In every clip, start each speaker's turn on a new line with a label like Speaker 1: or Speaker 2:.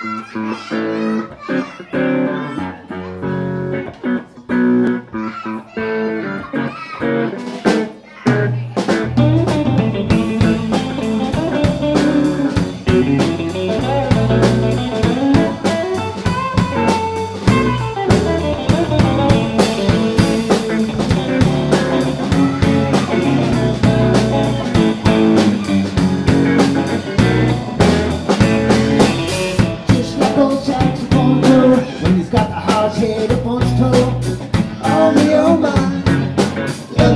Speaker 1: Thank you.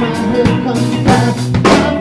Speaker 1: my head comes back.